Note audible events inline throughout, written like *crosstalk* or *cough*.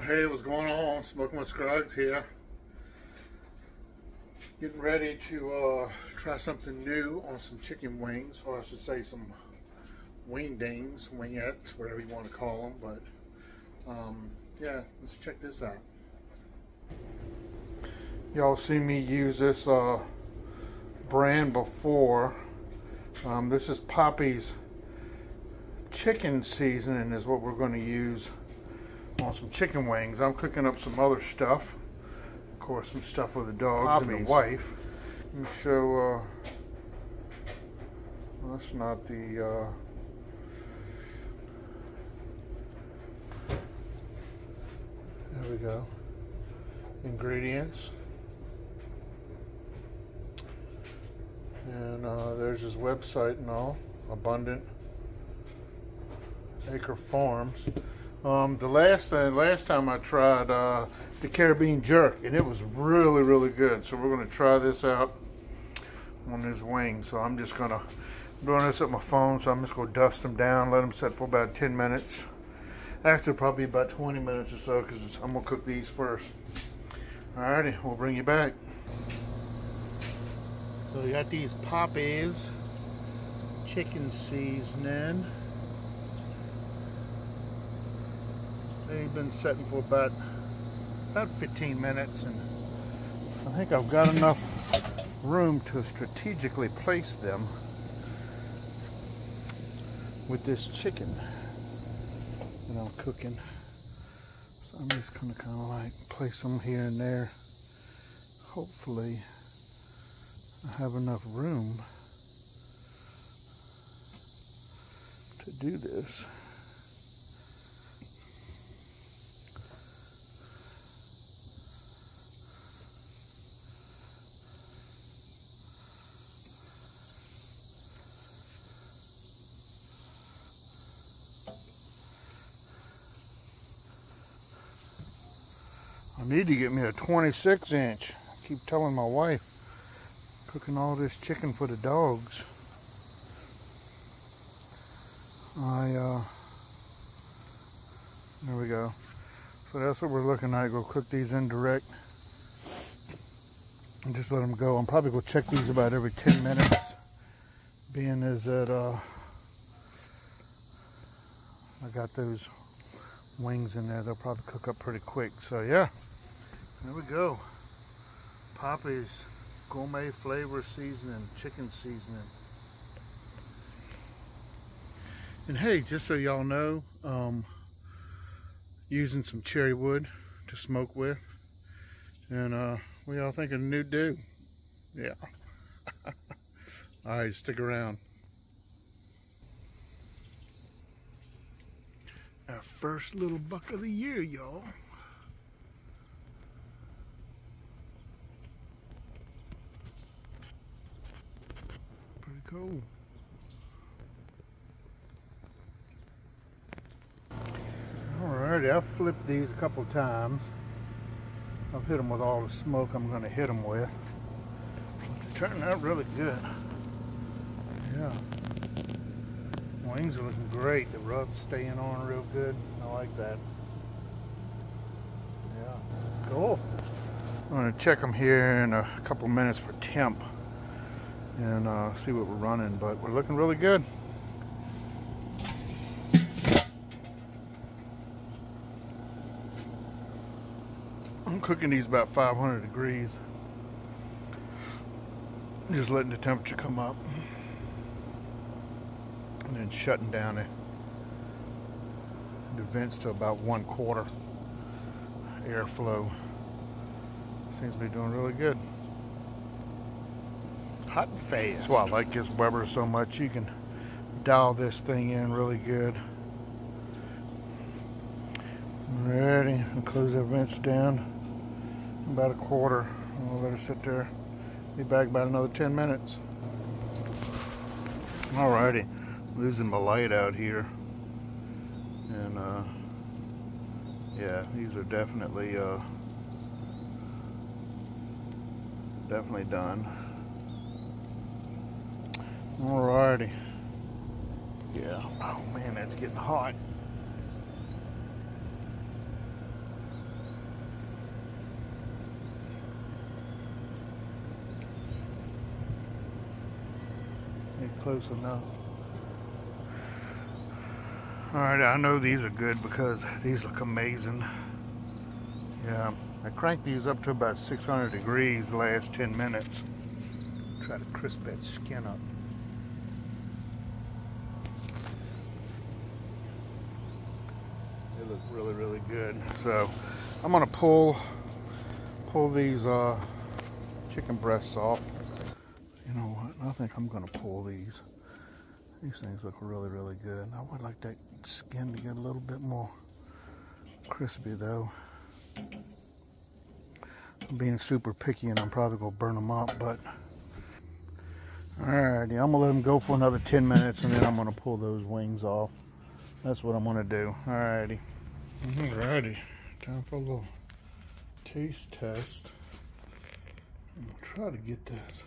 Hey, what's going on? Smoking with Skruggs here. Getting ready to uh, try something new on some chicken wings, or I should say some wingdings, wingettes, whatever you want to call them. But um, yeah, let's check this out. Y'all seen me use this uh, brand before. Um, this is Poppi's chicken seasoning is what we're going to use on some chicken wings. I'm cooking up some other stuff. Of course, some stuff with the dogs Poppies. and the wife. Let me show, uh, that's not the, uh, there we go. Ingredients. And uh, there's his website and all. Abundant Acre Farms. Um, the last uh, last time I tried uh, the Caribbean jerk, and it was really really good. So we're going to try this out on his wings. So I'm just going to doing this at my phone. So I'm just going to dust them down, let them set for about 10 minutes. Actually, probably about 20 minutes or so because I'm going to cook these first. Alrighty, we'll bring you back. So we got these Poppi's chicken seasoning. They've been setting for about about 15 minutes and I think I've got enough room to strategically place them with this chicken that I'm cooking. So I'm just gonna kind of like place them here and there. Hopefully I have enough room to do this. Need to get me a 26 inch. I keep telling my wife, cooking all this chicken for the dogs. I, uh, there we go. So that's what we're looking at. Go cook these indirect and just let them go. I'm probably going to check these about every 10 minutes, being as that uh, I got those wings in there. They'll probably cook up pretty quick. So yeah. There we go. Poppi's gourmet flavor seasoning, chicken seasoning. And hey, just so y'all know, um, using some cherry wood to smoke with. And uh, y'all think of new do? Yeah. *laughs* All right, stick around. Our first little buck of the year, y'all. Cool. Alrighty, I've flipped these a couple times. I've hit them with all the smoke I'm going to hit them with. Turned out really good. Yeah. Wings are looking great. The rub's staying on real good. I like that. Yeah. Cool. I'm going to check them here in a couple minutes for temp and uh, see what we're running, but we're looking really good. I'm cooking these about 500 degrees. Just letting the temperature come up. And then shutting down the, the vents to about one quarter airflow. Seems to be doing really good hot and fast. That's why I like this Weber so much. You can dial this thing in really good. Ready. And close the vents down. About a quarter. I'll let her sit there. Be back about another 10 minutes. Alrighty. Losing my light out here. And uh, yeah, these are definitely uh, definitely done. Alrighty. Yeah. Oh man, that's getting hot. Get close enough. Alright, I know these are good because these look amazing. Yeah, I cranked these up to about 600 degrees the last 10 minutes. Try to crisp that skin up. Look really, really good. So I'm gonna pull pull these uh, chicken breasts off. You know what? I think I'm gonna pull these. These things look really, really good. I would like that skin to get a little bit more crispy though. I'm being super picky and I'm probably gonna burn them up, but alrighty, I'm gonna let them go for another 10 minutes and then I'm gonna pull those wings off. That's what I'm gonna do. Alrighty. Alrighty, time for a little taste test. I'm gonna try to get this.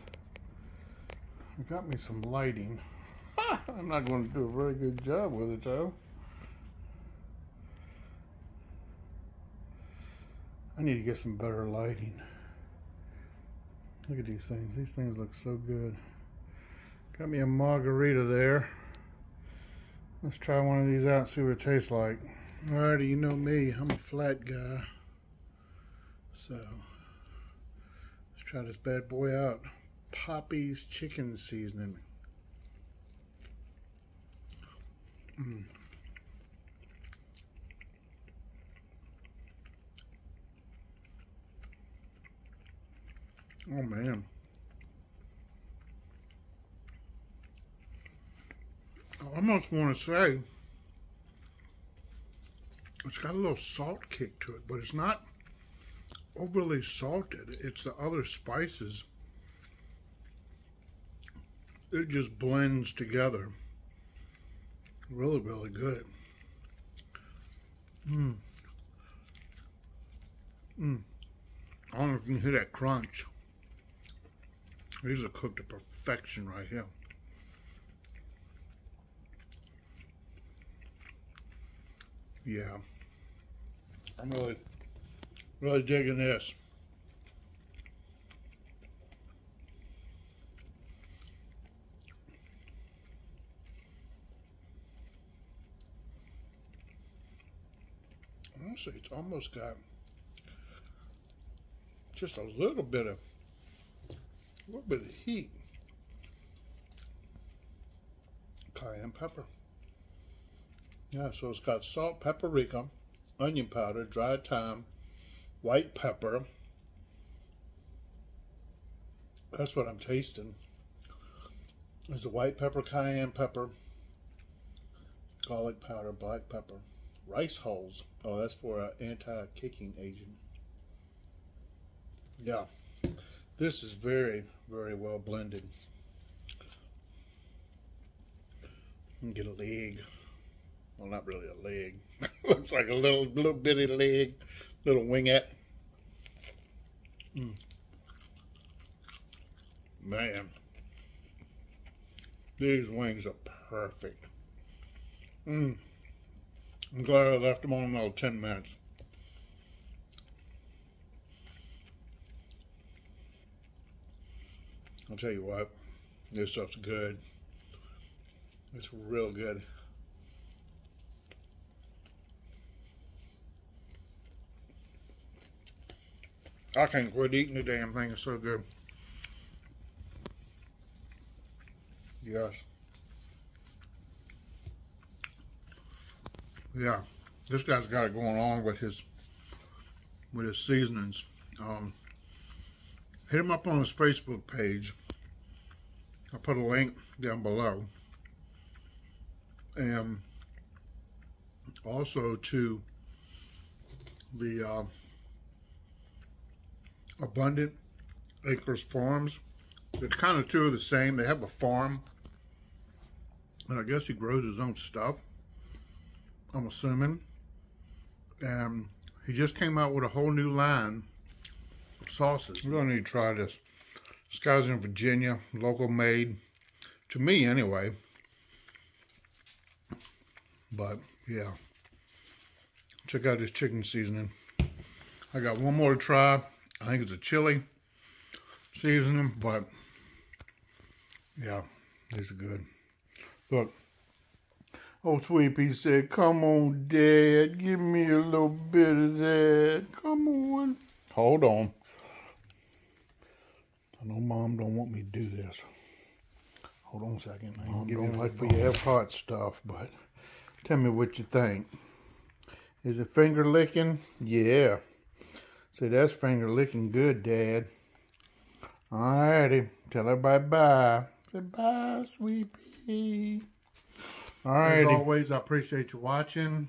I got me some lighting. *laughs* I'm not going to do a very good job with it though. I need to get some better lighting. Look at these things. These things look so good. Got me a margarita there. Let's try one of these out and see what it tastes like. Alrighty, you know me. I'm a flat guy. So, let's try this bad boy out. Poppi's chicken seasoning. Mm. Oh man. I almost want to say it's got a little salt kick to it, but it's not overly salted. It's the other spices. It just blends together. Really, really good. Mmm. Mmm. I don't know if you can hear that crunch. These are cooked to perfection right here. Yeah. I'm really, really digging this. Honestly, it's almost got just a little bit of a little bit of heat. Cayenne pepper. Yeah, so it's got salt, paprika, onion powder, dried thyme, white pepper. That's what I'm tasting. There's the white pepper, cayenne pepper, garlic powder, black pepper, rice hulls. Oh, that's for an anti-kicking agent. Yeah. This is very, very well blended. Get a leg. Well, not really a leg. *laughs* Looks like a little, little bitty leg, little wingette. Mm. Man, these wings are perfect. Mm. I'm glad I left them on another 10 minutes. I'll tell you what, this stuff's good. It's real good. I can't quit eating the damn thing. It's so good. Yes. Yeah, this guy's got it going on with his with his seasonings. Um, hit him up on his Facebook page. I'll put a link down below. And also to the uh, Abundant Acres Farms. They're kind of two of the same. They have a farm. And I guess he grows his own stuff. I'm assuming. And he just came out with a whole new line of sauces. We're going to need to try this. This guy's in Virginia, local made. To me, anyway. But, yeah. Check out this chicken seasoning. I got one more to try. I think it's a chili seasoning, but yeah, These are good. Look. Oh, Sweepy said, come on, Dad. Give me a little bit of that. Come on. Hold on. I know Mom don't want me to do this. Hold on a second. I Mom don't like for you to have hot stuff, but tell me what you think. Is it finger licking? Yeah. See, that's finger licking good, Dad. Alrighty. Tell everybody bye. Say bye, sweetie. Alrighty. As always, I appreciate you watching.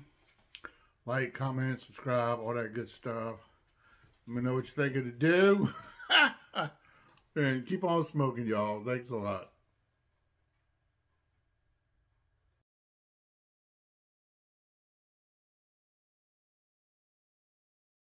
Like, comment, subscribe, all that good stuff. Let me know what you think of the do. *laughs* and keep on smoking, y'all. Thanks a lot.